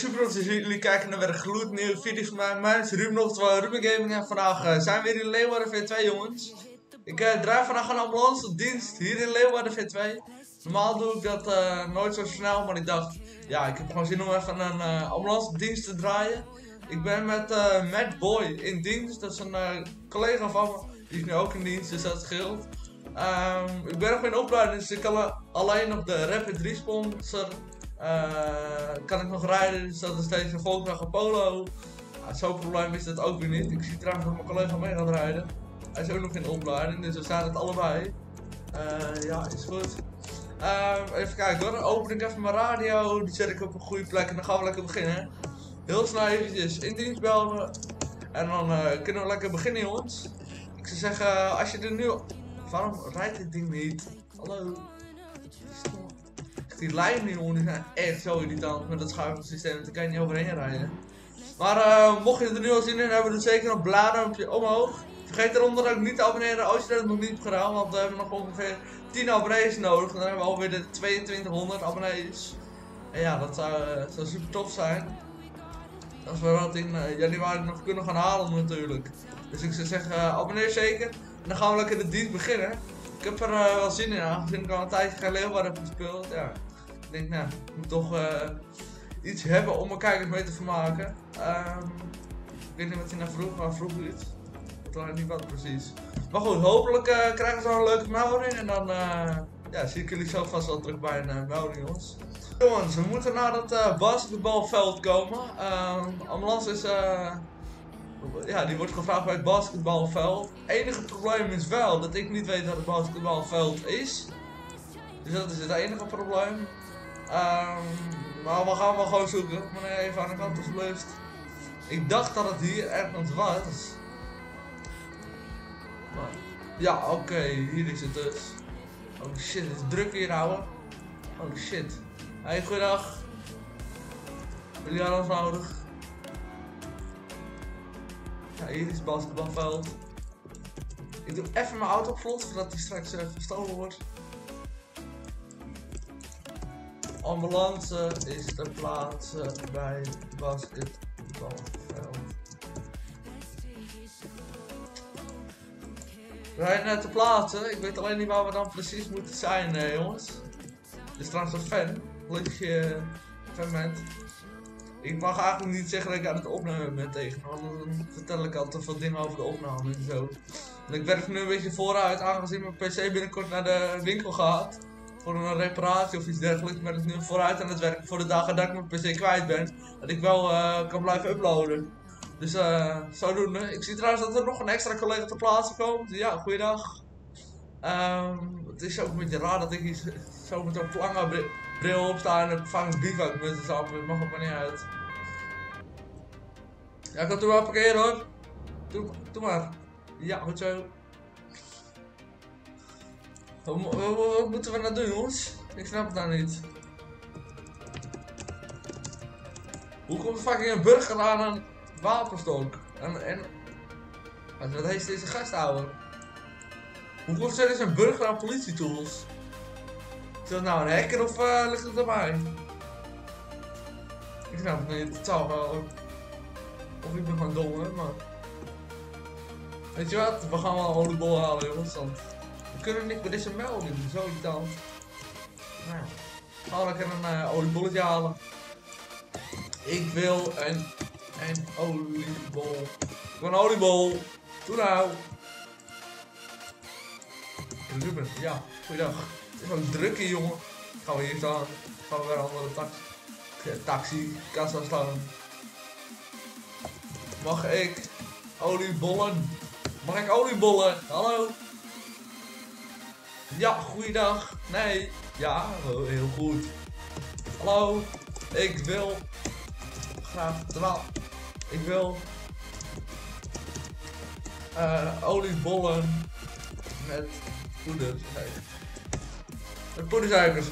Super dat jullie kijken naar weer een gloednieuwe video van mij. Mijn is Ruben, oftewel Ruben Gaming en vandaag uh, zijn we weer in Leeuwarden V2 jongens. Ik uh, draai vandaag een ambulance dienst hier in Leeuwarden V2. Normaal doe ik dat uh, nooit zo snel, maar ik dacht, ja ik heb gewoon zin om even een ambulance dienst te draaien. Ik ben met Matt Boy in dienst, dat is een collega van me. Die is nu ook in dienst, dus dat scheelt. Um, ik ben nog in opleiding, dus ik kan alleen op de Rapid Responser kan ik nog rijden, dus dat is steeds een Volkswagen Polo. Uh, Zo'n probleem is dat ook weer niet. Ik zie trouwens dat mijn collega mee gaat rijden. Hij is ook nog in opleiding, dus we staan het allebei. Uh, ja, is goed. Ehm, even kijken hoor, dan open ik even mijn radio, die zet ik op een goede plek en dan gaan we lekker beginnen. Heel snel eventjes in dienst en dan uh, kunnen we lekker beginnen jongens. Ik zou zeggen, als je er nu... Waarom rijdt dit ding niet? Hallo? Die lijnen zijn echt zo irritant met dat schuifelsysteem. Daar kan je niet overheen rijden. Maar uh, mocht je er nu al zin in hebben, dan zeker een bladerlampje omhoog. Vergeet eronder ook niet te abonneren als je dat nog niet hebt gedaan. Want we hebben nog ongeveer 10 abonnees nodig. Dan hebben we alweer de 2200 abonnees. En ja, dat zou, zou super tof zijn. Als we dat in uh, januari nog kunnen gaan halen natuurlijk. Dus ik zou zeggen, abonneer zeker. En dan gaan we lekker de dienst beginnen. Ik heb er wel zin in, aangezien ik al een tijdje geen Leeuwarden heb gespeeld. Ja ik denk, nou, ik moet toch uh, iets hebben om mijn kijkers mee te vermaken. Um, ik weet niet wat hij nou vroeg, maar vroeg iets. Ik weet niet wat precies. Maar goed, hopelijk uh, krijgen ze wel een leuke melding. En dan uh, ja, zie ik jullie zo vast wel terug bij een melding, jongens. Jongens, we moeten naar het basketbalveld komen. Um, ambulance is ja, die wordt gevraagd bij het basketbalveld. Het enige probleem is wel dat ik niet weet wat het basketbalveld is. Dus dat is het enige probleem. Um, maar we gaan wel gewoon zoeken. Meneer, even aan de kant alsjeblieft. Ik dacht dat het hier ergens was. Maar, ja, oké, hier is het dus. Oh shit, het is druk hier, ouwe. Oh shit. Hey, goeiedag. Wil je alles nodig? Ja, hier is het basketbalveld. Ik doe even mijn auto vlot, zodat hij straks uh, gestolen wordt. Ambulance is te plaatsen bij basketbalveld. Rij net te plaatsen. Ik weet alleen niet waar we dan precies moeten zijn, jongens. Dit is trouwens een fan. Leuk je fan bent. Ik mag eigenlijk niet zeggen dat ik aan het opnemen ben tegen, want dan vertel ik al te veel dingen over de opname en zo. Ik werk nu een beetje vooruit, aangezien mijn PC binnenkort naar de winkel gaat voor een reparatie of iets dergelijks. Maar ik nu vooruit aan het werken voor de dagen dat ik mijn PC kwijt ben. Dat ik wel uh, kan blijven uploaden. Dus uh, zodoende. Ik zie trouwens dat er nog een extra collega te plaatsen komt. Ja, goeiedag. Um, het is ook een beetje raar dat ik hier zo met een lange bril op sta en een vang bivak met het af. Het mag ook maar niet uit. Ja, ik kan toen wel parkeren hoor. Doe, doe maar. Ja, goed zo. Wat, moeten we nou doen, jongens? Ik snap het nou niet. Hoe komt fucking een burger aan een wapenstok? En, en... Wat heeft deze gast houden? Hoe komt er dus een burger aan politietools? Is dat nou een hacker of uh, ligt het erbij? Ik snap het niet, het zal wel. Of ik ben gewoon dom, hè, maar... Weet je wat, we gaan wel een oliebol halen, jongens, want... Kunnen niet met deze melding, zo dan. Nou, we lekker een uh, oliebolletje halen. Ik wil een, een oliebol. Ik wil een oliebol. Doe nou. Ruben, ja, goeiedag. Het is wel druk hier, jongen. Gaan we hier staan. Gaan we weer een andere taxi. Taxi, kassa staan. Mag ik oliebollen? Mag ik oliebollen? Hallo? Ja, goeiedag. Nee. Ja, heel goed. Hallo. Ik wil graag dra Ik wil uh, oliebollen met poeder. Met poedersuikers.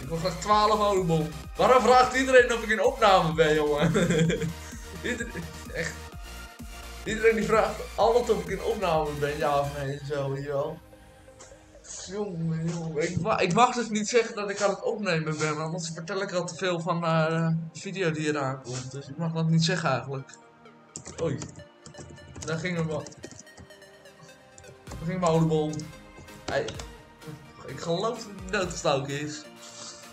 Ik wil graag 12 oliebollen. Waarom vraagt iedereen of ik in opname ben, jongen? echt. Iedereen die vraagt altijd of ik in opname ben, ja of nee, zo, weet je wel. Jongen, jongen. Ik, ma ik mag dus niet zeggen dat ik aan het opnemen ben, want anders vertel ik al te veel van uh, de video die eraan komt. Dus ik mag dat niet zeggen eigenlijk. Oei. Daar ging hem wel. Daar ging mijn oliebol. Hey. Ik geloof dat hij doodgestoken is.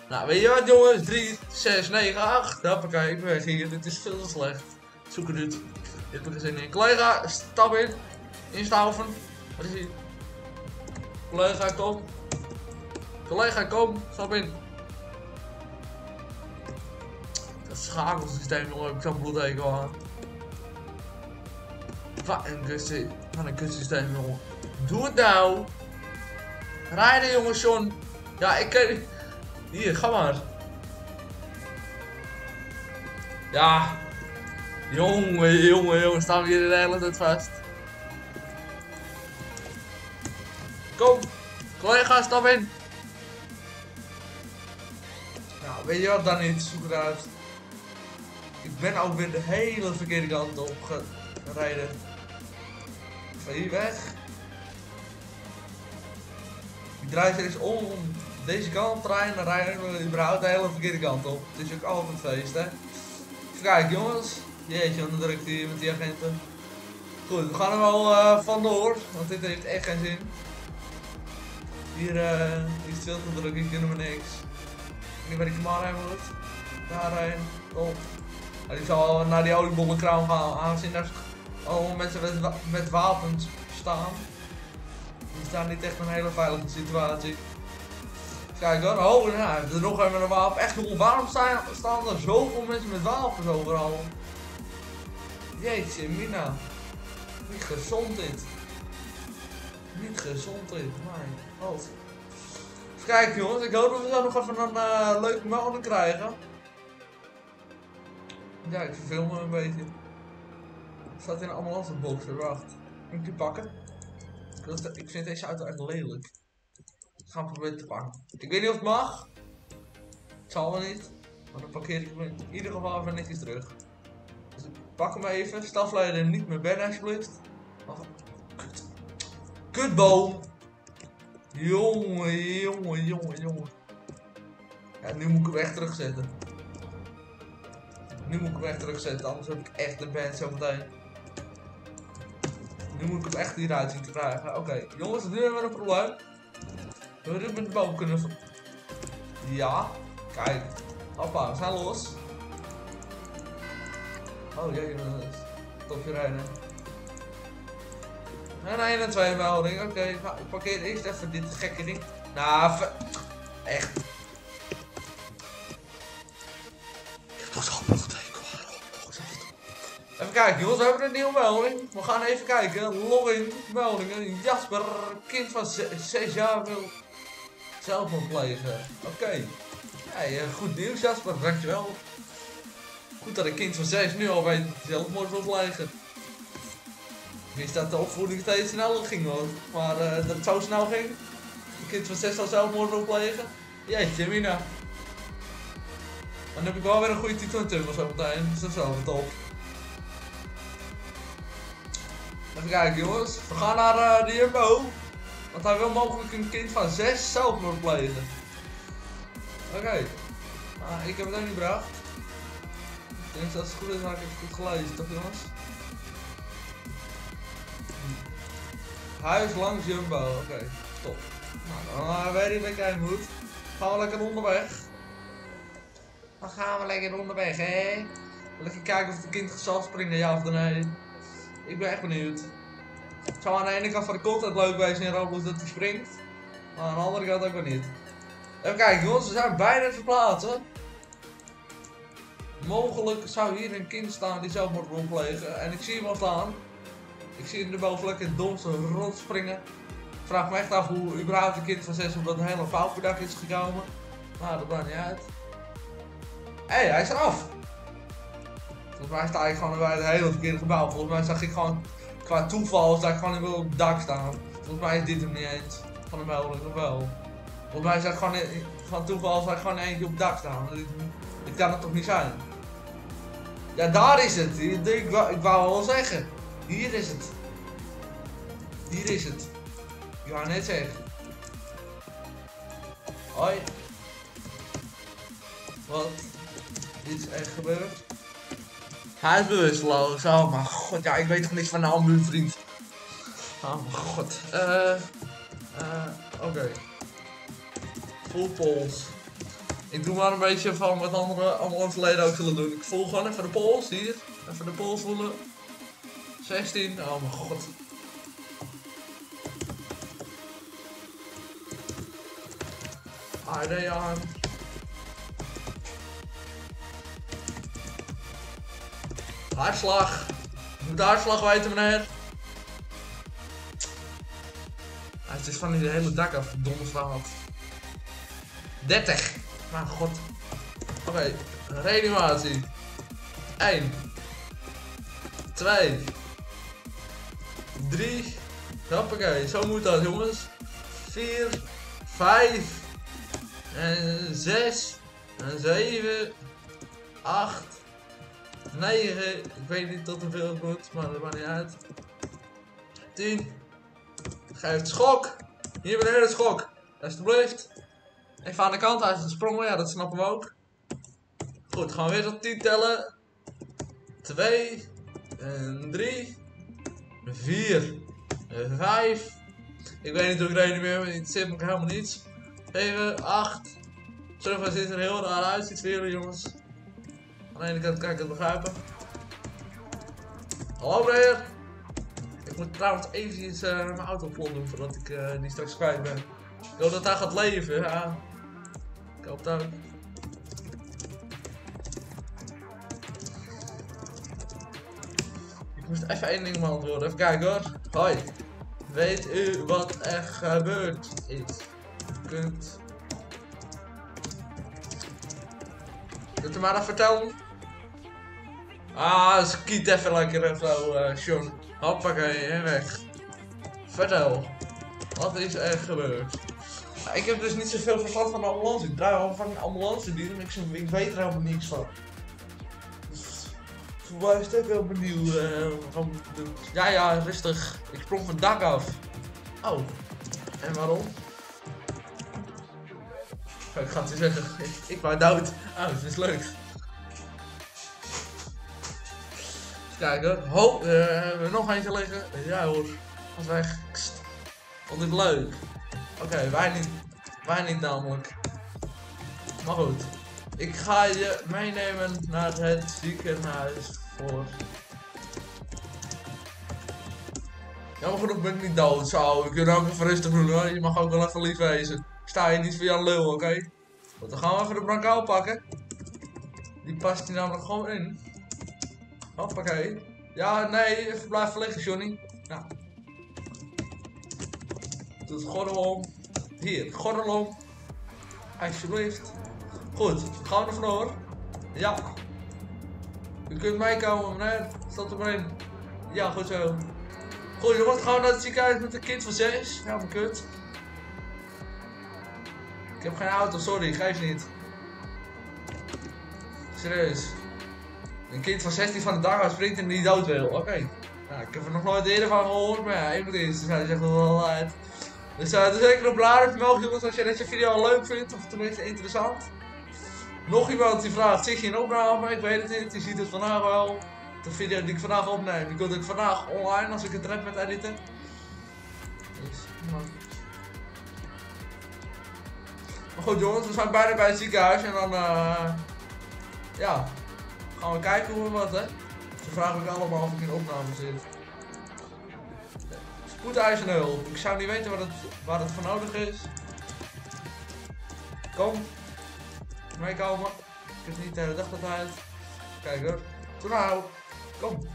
Nou, weet je wat jongens? 3, 6, 9, 8. Hoppakee, ik ben hier. Dit is veel te slecht. Zoek het. Dit ik er zin in. Collega, stap in. Instaven. Wat is hier? Collega, kom. Collega, kom. Stap in. Dat schakelsysteem, jongen, ik zo'n bloedhekel aan. Wat een kutsysteem, wat een kutsysteem, jongen. Doe het nou. Rijden, jongen, John. Ja, ik ken... Hier, ga maar. Ja. Jongen, jongen, jongen, staan we hier de hele tijd vast. Kom, collega, stap in. Nou, weet je wat dan niet? Zoek het uit. Ik ben ook weer de hele verkeerde kant op gereden. Van hier weg. Ik draai steeds om deze kant rijden, dan rijden we überhaupt de hele verkeerde kant op. Het is ook altijd feest, hè. Even kijken, jongens. Jeetje, wat druk hier met die agenten. Goed, we gaan er wel uh, vandoor, want dit heeft echt geen zin. Hier uh, is het veel te druk, hier kunnen we niks. Ik weet niet waar ik maar heen. Daarheen, top. En ik zal naar die oliebollenkraam gaan, aangezien daar allemaal mensen met, met wapens staan. Die staan niet echt een hele veilige situatie. Kijk hoor, oh, nou, er nog even een wapen. Echt, waarom staan er zoveel mensen met wapens overal? Jeetje, Mina. Niet gezond dit. Niet gezond dit, mijn god. Kijk jongens, ik hoop dat we zo nog even een leuke melding krijgen. Ja, ik verveel me een beetje. Staat in een ambulancebox, wacht. Moet die pakken? Ik vind deze auto echt lelijk. Ik ga hem proberen te pakken. Ik weet niet of het mag. Het zal wel niet. Maar dan parkeer ik hem in ieder geval even netjes terug. Pak hem even. Stafleider niet meer ben alsjeblieft. Kut. Kutboom. Jongen, jongen, jongen, jongen. Ja, nu moet ik hem echt terugzetten. Nu moet ik hem echt terugzetten, anders heb ik echt een band zo meteen. Nu moet ik hem echt hieruit zien te krijgen. Oké, jongens, nu hebben we een probleem. We hebben met de boom kunnen... Ja, kijk. Hoppa, we zijn los. Oh jee, topje rijden. En een en twee melding. Oké, okay, ik parkeer eerst even dit gekke ding. Nou, echt. Ik al Even kijken jongens, we hebben een nieuwe melding. We gaan even kijken. Login, meldingen. Jasper, kind van 6 jaar wil zelfmoord plegen. Oké. Okay. Ja, goed nieuws Jasper, dankjewel. Dat een kind van 6 nu al weet zelfmoord wil plegen. Ik wist dat de opvoeding steeds sneller ging hoor. Maar uh, dat het zo snel ging. Een kind van 6 al zelfmoord wil plegen. Jeetje, Mina. Dan heb ik wel weer een goede titel in zo meteen. Dus dat is wel top. Even kijken jongens. We gaan naar uh, de Jumbo. Want hij wil mogelijk een kind van 6 zelfmoord plegen. Oké. Okay. Ah, ik heb het ook niet gebracht. Ik denk dat het goed is, maar ik het goed gelezen, toch jongens? Huis langs Jumbo, oké, okay. top. Nou, dan uh, weet ik dat jij moet. Gaan we lekker onderweg. Dan gaan we lekker onderweg, hè? Lekker kijken of het kind zal springen, ja of nee. Ik ben echt benieuwd. Het zou aan de ene kant van de content leuk wezen in Roblox dat hij springt. Maar aan de andere kant ook wel niet. Even kijken jongens, we zijn bijna te plaatsen. Mogelijk zou hier een kind staan die zelf moet plegen. En ik zie hem al staan. Ik zie hem er boven lekker het domste springen. Ik vraag me echt af hoe überhaupt een kind van 6 op dat een hele fout dag is gekomen. Maar dat maakt niet uit. Hé, hey, hij is eraf. Volgens mij sta ik gewoon bij het hele verkeerde gebouw. Volgens mij zag ik gewoon qua toeval sta ik gewoon op het dak staan. Volgens mij is dit hem niet eens. Van de melding of wel. Volgens mij zag ik gewoon van toeval sta ik gewoon eentje op het dak staan. Dit, kan het toch niet zijn? Ja, daar is het. Ik, ik, wou, ik zeggen. Hier is het. Hier is het. Ik wou net zeggen. Hoi. Wat is er gebeurd? Hij is bewusteloos. Oh mijn god, ja, ik weet toch niks van de mijn vriend. Oh mijn god. Eh. Uh, Oké. Okay. Ik doe maar een beetje van wat andere allemaal in verleden ook zullen doen. Ik voel gewoon even de pols hier. Even de pols voelen. 16. Oh mijn god. AD aan. Hartslag. Ik moet de hartslag weten, meneer. Het is van die hele dak af, domme had. 30. Mijn god. Oké, okay. reanimatie. 1. 2. 3. Hoppakee, zo moet dat jongens. 4. 5. En 6. En 7. 8. 9. Ik weet niet tot hoeveel het moet, maar dat maakt niet uit. 10. Geef schok. Hier beneden de schok. Alsjeblieft. Even aan de kant, hij is gesprongen. Ja, dat snappen we ook. Goed, gaan we weer tot 10 tellen. 2. En 3. 4. 5. Ik weet niet hoe ik reden meer, het zit me helemaal niets. 7, 8. Zoveel ziet er heel raar uit, iets weer jongens. Aan de ene kant kan ik het begrijpen. Hallo meneer moet trouwens eventjes uh, mijn auto doen voordat ik uh, die straks kwijt ben. Ik hoop dat hij gaat leven, ja. Ik dat. Moest even één ding beantwoorden. Even kijken hoor. Hoi. Weet u wat er gebeurd is? Kunt... Kunt u maar even vertellen? Ah, skiet even lekker even, uh, Sean. Hoppakee, en weg. Vertel. Wat is er gebeurd? Ik heb dus niet zoveel verstand van de ambulance. Ik draai al van ambulance dienen, maar ik, ik weet er helemaal niks van. Dus, is het ook wel benieuwd. Uh, van de... Ja, ja, rustig. Ik sprong van het dak af. Oh. En waarom? Ik ga het zeggen. Ik, ik wou dood. Oh, dat is leuk. kijken. Ho, uh, hebben we nog eentje liggen? Ja hoor, was weg. Vond ik leuk. Oké, wij niet. Wij niet namelijk. Maar goed. Ik ga je meenemen naar het ziekenhuis voor... Jammer genoeg ben ik niet dood, zo. Ik kan ook even rustig doen hoor. Je mag ook wel even lief wezen. sta je niet via een lul, oké? Okay? Dan gaan we even de brancard pakken. Die past hier namelijk gewoon in. Hoppakee. Ja, nee, even blijven liggen, Johnny. Ja. Doe het gordel om. Hier, gordel om. Alsjeblieft. Goed, gaan we vandoor? Ja. U kunt meekomen, meneer. Stop er maar in. Ja, goed zo. Goed jongens, gaan we naar het ziekenhuis met een kind van 6. Ja, maar kut. Ik heb geen auto, sorry, geef niet. Serieus. Een kind van 16 van de dag springt en die dood wil. Oké. Nou, ik heb er nog nooit eerder van gehoord, maar ja, iemand is. Dus hij zegt wel uit. Dus uh, dus zeker op blaren vermelden jongens als je deze video al leuk vindt of tenminste interessant. Nog iemand die vraagt, zit je in opname? Ik weet het niet, je ziet het vandaag wel. De video die ik vandaag opneem, die komt ik vandaag online als ik het red met editen. Dus, nou. Maar goed jongens, we zijn bijna bij het ziekenhuis en dan, uh, ja, Gaan we kijken hoe we wat, hè? Ze vragen ook allemaal of ik in opname zit. Spoedeisende hulp. Ik zou niet weten wat het, waar het voor nodig is. Kom. Meekomen. Ik heb niet de hele dag dat uit. Kijk hoor. Kom nou. Kom.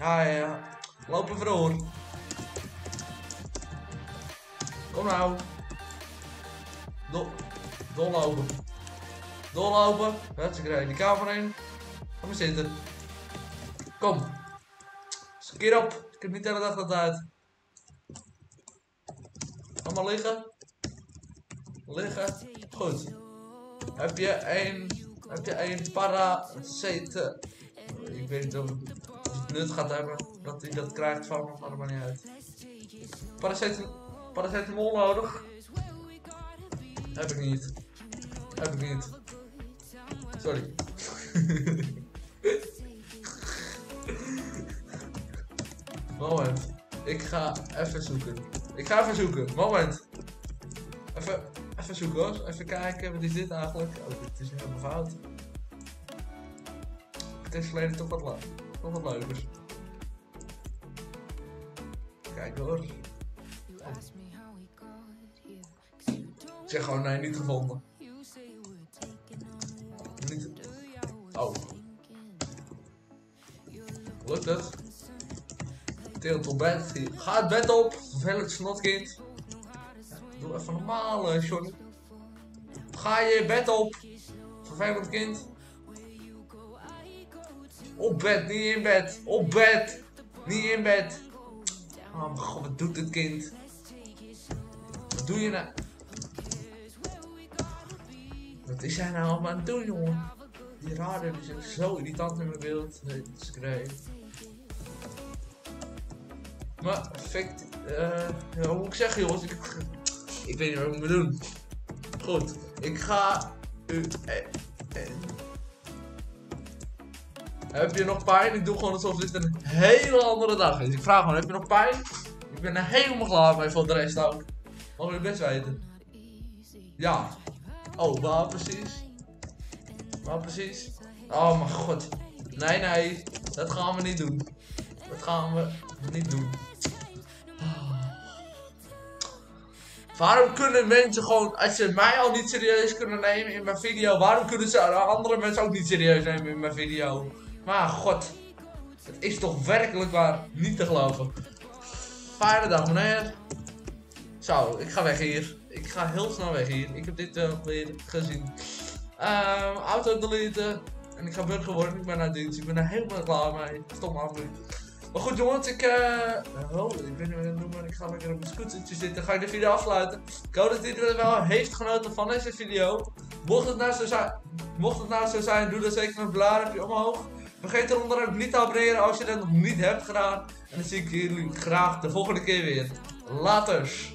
Ja, ja, ja. Lopen verhoor. Kom nou. Dol, dollopen. Doorlopen. Hartstikke die kamer in. Ga maar zitten. Kom. Keer op. Ik heb niet de hele dag dat uit. Allemaal liggen. Liggen. Goed. Heb je een, heb je een paracete. Ik weet niet of het nut gaat hebben dat hij dat krijgt van me, maar maakt niet uit. Paracetamol nodig. Heb ik niet. Heb ik niet. Sorry. Moment. Ik ga even zoeken. Ik ga even zoeken. Moment. Even, even zoeken hoor. Even kijken. Wat is dit eigenlijk? Oh, dit is helemaal fout. Het is verleden toch wat, leuk. toch wat leukers. Kijk hoor. Ik zeg gewoon nee, niet gevonden. Niet. Oh. Lukt het? Ga het bed op. Vervelend snotkind. Doe even normaal, uh, Johnny. Ga je bed op. Vervelend kind. Op bed, niet in bed. Op bed. Niet in bed. Oh mijn god, wat doet dit kind? Wat doe je nou? Wat is hij nou allemaal aan het doen, jongen? Die radar is echt zo irritant in mijn beeld. Het schrijf. Maar, effect, ja, hoe moet ik zeggen, jongens? Ik, ik weet niet wat ik moet doen. Goed, ik ga. Eh, eh. Heb je nog pijn? Ik doe gewoon alsof dit een hele andere dag is. Ik vraag gewoon, heb je nog pijn? Ik ben er helemaal klaar mee voor de rest ook. Mogen jullie best weten? Ja. Oh, waar precies? Waar precies? Oh mijn god. Nee, nee. Dat gaan we niet doen. Gaan we niet doen. Waarom kunnen mensen gewoon, als ze mij al niet serieus kunnen nemen in mijn video, waarom kunnen ze andere mensen ook niet serieus nemen in mijn video? Maar god, het is toch werkelijk waar niet te geloven. Fijne dag meneer. Zo, ik ga weg hier. Ik ga heel snel weg hier. Ik heb dit wel weer gezien. Um, auto deleten. En ik ga burger worden. Ik ben naar dienst. Ik ben er helemaal klaar mee. Stom afbreuk. Maar goed jongens, ik, uh, oh, ik ben nu noemen, ik ga lekker op mijn scootertje zitten, ga ik de video afsluiten. Ik hoop dat iedereen wel heeft genoten van deze video. Mocht het nou zo zijn, mocht het nou zo zijn doe dan zeker een bladertje omhoog. Vergeet eronder ook niet te abonneren als je dat nog niet hebt gedaan. En dan zie ik jullie graag de volgende keer weer. Laters!